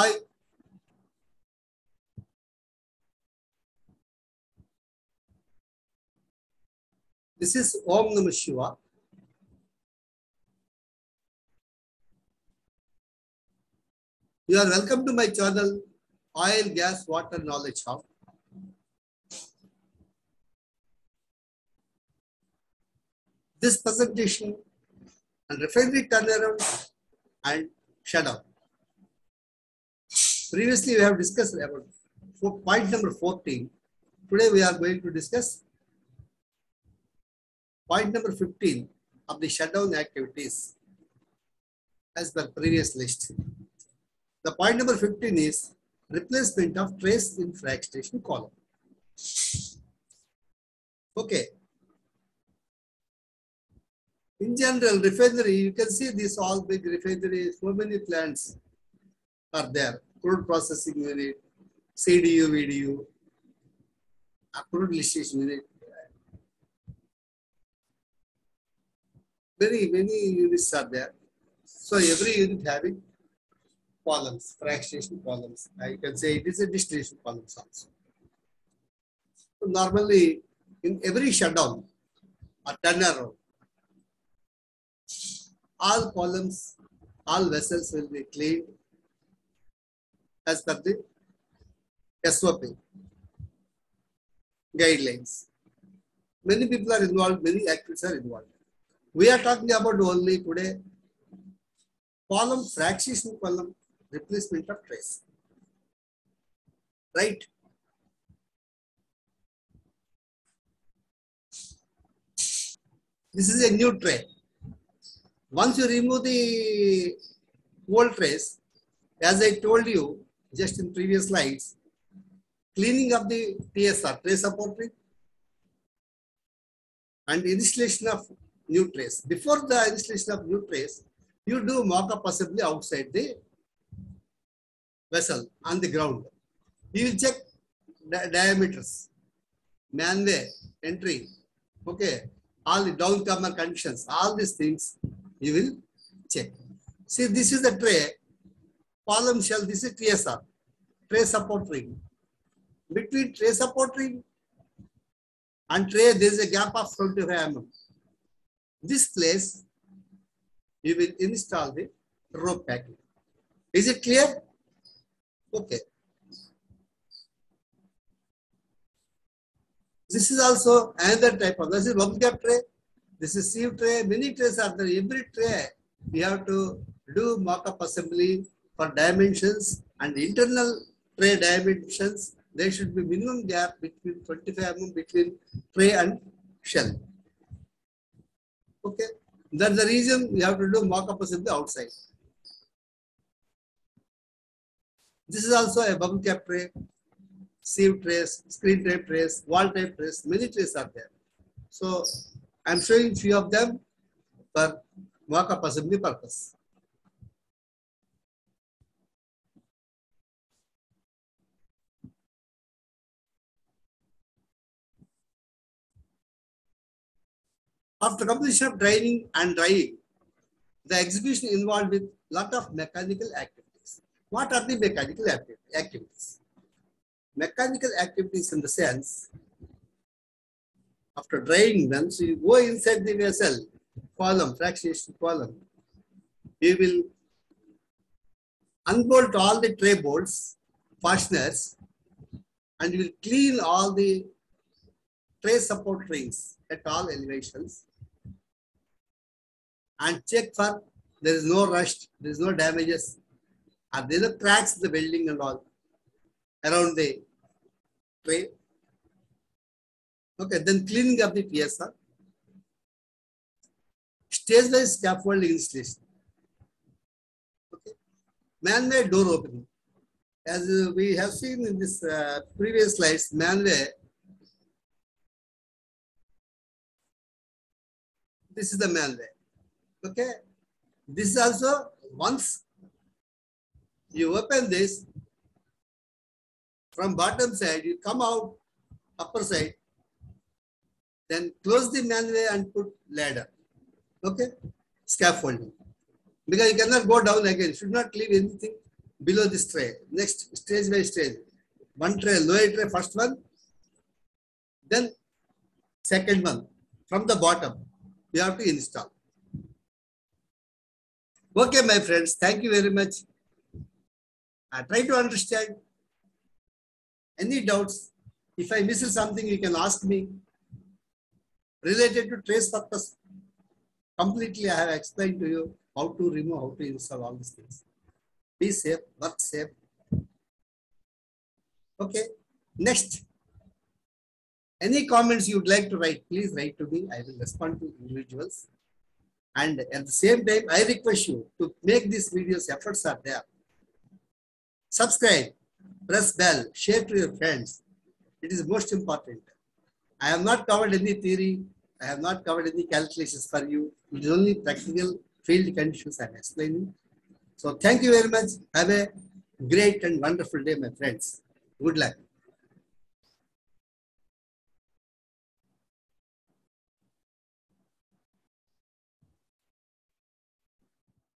Hi. This is Om Namah Shiva. You are welcome to my channel, Oil, Gas, Water Knowledge Hub. This presentation and refinery turnaround and shutdown. Previously, we have discussed about point number 14. Today, we are going to discuss point number 15 of the shutdown activities as per previous list. The point number 15 is replacement of trays in fractionation column. Okay. In general, refinery, you can see this all big refinery, so many plants are there. Crude processing unit, CDU, VDU, crude distillation unit. Very many units are there. So every unit having columns, fractionation columns. I can say it is a distillation columns also. So normally, in every shutdown or turnaround, all columns, all vessels will be cleaned as per the SOP guidelines. Many people are involved, many actors are involved. We are talking about only today column, fractionation column, replacement of trays. Right? This is a new tray. Once you remove the old trays, as I told you just in previous slides, cleaning of the TSR, trays ring, and installation of new trace. Before the installation of new trays, you do mock-up assembly outside the vessel on the ground. You will check di diameters, manway, entry, okay, all the downcomer conditions, all these things you will check. See, this is the tray, column shell, this is TSR, tray support ring. Between tray support ring and tray, there is a gap of 25 mm. This place, you will install the rope packing. Is it clear? Okay. This is also another type of, this is bubble cap tray. This is sieve tray. Many trays are there. Every tray, we have to do mock-up assembly for dimensions and internal tray dimensions. There should be minimum gap between 25 mm between tray and shell. Okay. That's the reason we have to do mock-up assembly outside. This is also a bubble cap tray, sieve trays, screen tray trays, valve type trays, many trays are there. So I'm showing few of them for mock-up assembly purpose. After completion of draining and drying, the execution involved with lot of mechanical activities. What are the mechanical activities? Mechanical activities in the sense, after drying them, so you go inside the vessel, column, fractionation column, you will unbolt all the tray bolts, fasteners, and you will clean all the tray support rings at all elevations and check for there is no rust, there is no damages, or there are cracks in the welding and all around the tray. Okay, then cleaning of the TSR. Stage-wise scaffolding installation. Okay, man-made door opening. As we have seen in this uh, previous slides, man-way this is the man-way. Okay. This is also once you open this from bottom side, you come out upper side, then close the manway and put ladder. Okay. Scaffolding. Because you cannot go down again. Should not leave anything below this tray. Next, stage by stage. One tray, lower tray, first one. Then second one from the bottom. You have to install. Okay, my friends, thank you very much. I try to understand. Any doubts? If I miss something, you can ask me. Related to trays purpose, completely I have explained to you how to remove, how to install all these things. Be safe, work safe. Okay, next. Any comments you'd like to write, please write to me. I will respond to individuals. And at the same time, I request you to make these videos, efforts are there. Subscribe, press bell, share to your friends. It is most important. I have not covered any theory. I have not covered any calculations for you. It is only practical field conditions I am explaining. So thank you very much. Have a great and wonderful day, my friends. Good luck.